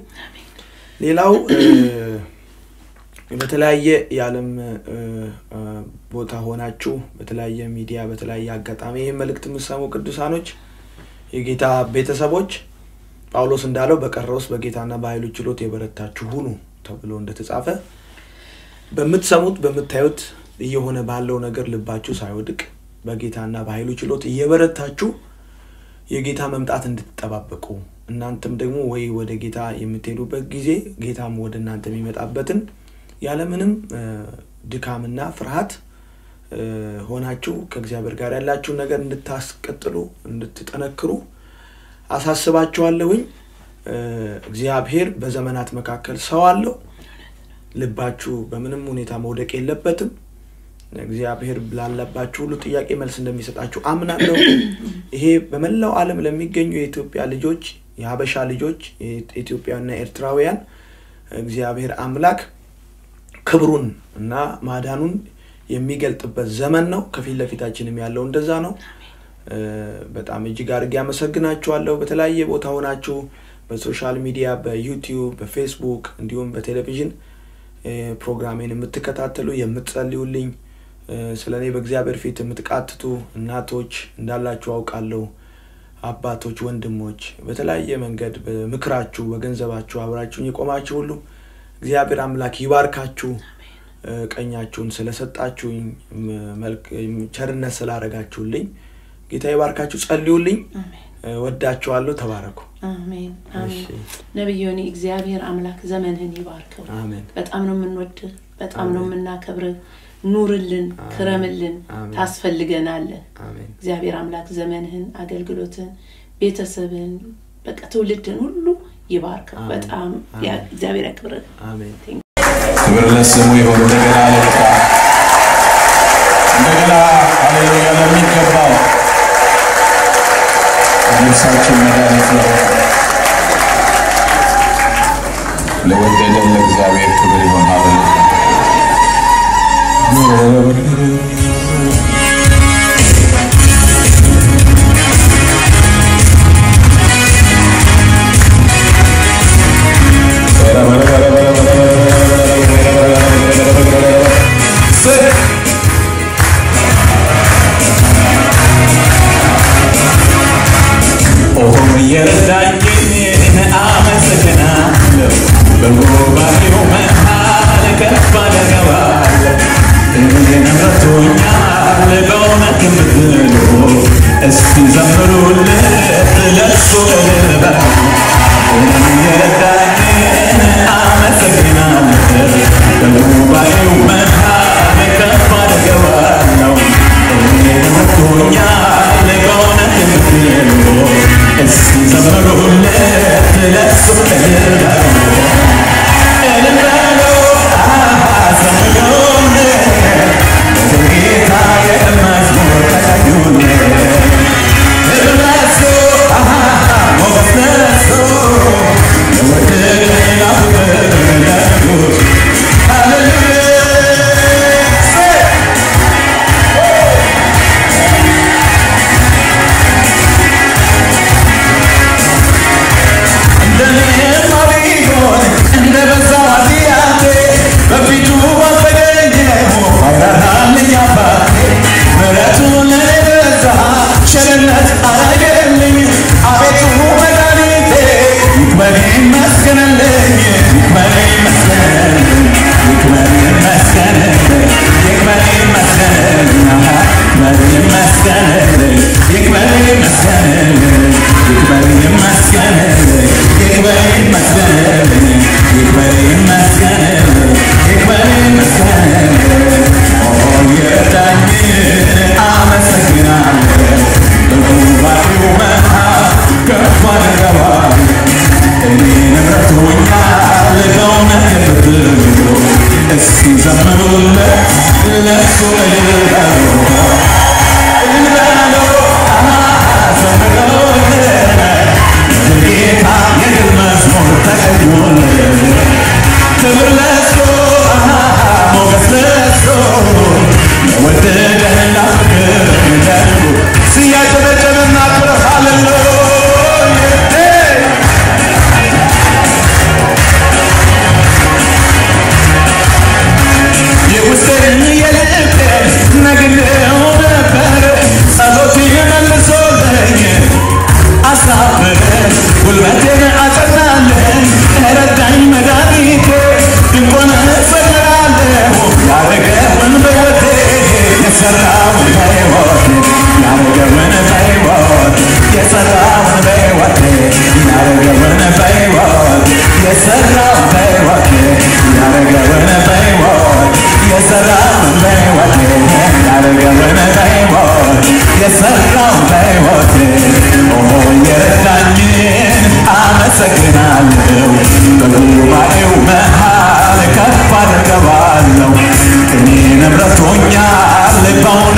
ሌላው በተለያየ የዓለም ቦታ ሆናችሁ በተለያየ ሚዲያ በተለያየ አጋጣሚ ይህ መልእክት የምሰሙ ቅዱሳኖች የጌታ ቤተሰቦች ጳውሎስ እንዳለው በቀረውስ በጌታና በኃይሉ ችሎት የበረታችሁ ሁኑ ተብሎ እንደተጻፈ በምትሰሙት በምታዩት እየሆነ ባለው ነገር ልባችሁ ሳይወድቅ በጌታና በኃይሉ ችሎት እየበረታችሁ የጌታ መምጣት እንድትጠባበቁ እናንተም ደግሞ ወይ ወደ ጌታ የምትሄዱበት ጊዜ ጌታም ወደ እናንተ የሚመጣበትን ያለምንም ድካምና ፍርሃት ሆናችሁ ከእግዚአብሔር ጋር ያላችሁን ነገር እንድታስቀጥሉ እንድትጠነክሩ አሳስባችኋለሁኝ። እግዚአብሔር በዘመናት መካከል ሰው አለው። ልባችሁ በምንም ሁኔታ መውደቅ የለበትም። እግዚአብሔር ላለባችሁ ሁሉ ጥያቄ መልስ እንደሚሰጣችሁ አምናለሁ። ይሄ በመላው ዓለም ለሚገኙ የኢትዮጵያ ልጆች፣ የሀበሻ ልጆች፣ ኢትዮጵያና ኤርትራውያን እግዚአብሔር አምላክ ክብሩን እና ማዳኑን የሚገልጥበት ዘመን ነው። ከፊት ለፊታችንም ያለው እንደዛ ነው። በጣም እጅግ አድርጌ አመሰግናችኋለሁ። በተለያየ ቦታ ሆናችሁ በ social media፣ በዩቲዩብ፣ በፌስቡክ እንዲሁም በቴሌቪዥን ፕሮግራሜን የምትከታተሉ የምትጸልዩልኝ ስለ እኔ በእግዚአብሔር ፊት የምትቃትቱ እናቶች እንዳላችሁ አውቃለሁ። አባቶች፣ ወንድሞች በተለያየ መንገድ በምክራችሁ፣ በገንዘባችሁ አብራችሁን የቆማችሁ ሁሉ እግዚአብሔር አምላክ ይባርካችሁ። ቀኛችሁን ስለሰጣችሁኝ ቸርነት ስላደረጋችሁልኝ ጌታ ይባርካችሁ። ጸልዩልኝ። ወዳችኋለሁ። ተባረኩ። አሜን እግዚአብሔር አምላክ ዘመንህን ይባርከው። አሜን። በጣም ነው የምንወድህ፣ በጣም ነው የምናከብርህ። ኑርልን፣ ክረምልን፣ ታስፈልገናለህ። አሜን። እግዚአብሔር አምላክ ዘመንህን፣ አገልግሎትን፣ ቤተሰብህን፣ በቃ ትውልድን ሁሉ አሜን። በጣም እግዚአብሔር ያክብርህ። አሜን። ክብር ለስሙ ይሁን። እንደገና ለጌታ እንደገና ሃሌሉያ ለሚገባው ነፍሳችን መድኃኒት ለሆነ ለወደደን ለእግዚአብሔር ክብር ይሁን። Yeah.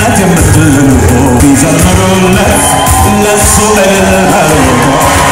I'm not a little bit of a little bit of a little bit of a